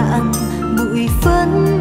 dạng bụi phấn.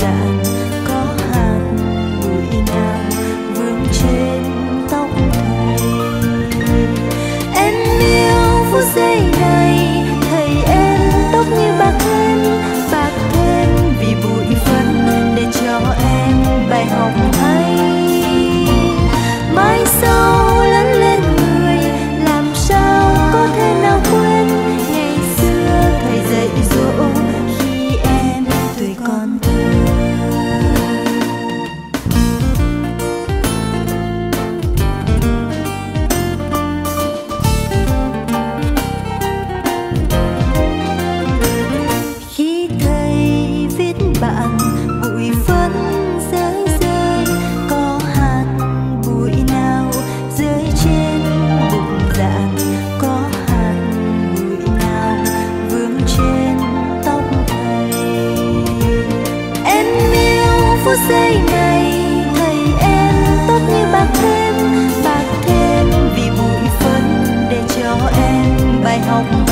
that help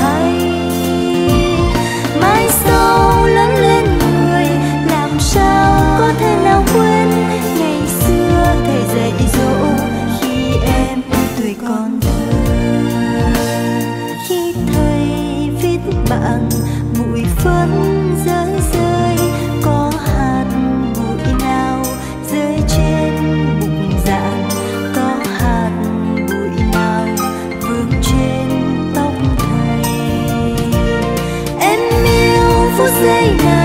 Yeah.